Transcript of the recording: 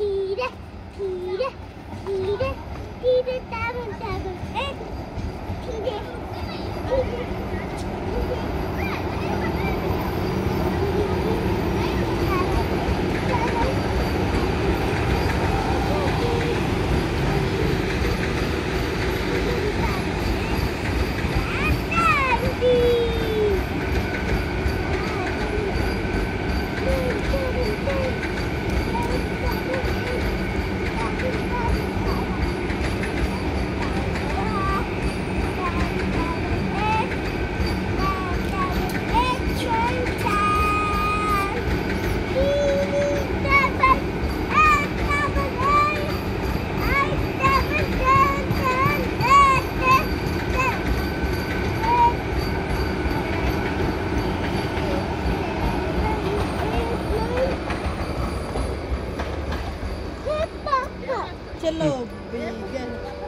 Peter, Peter, Peter, Peter Diamond. हाँ, चलो हम्म।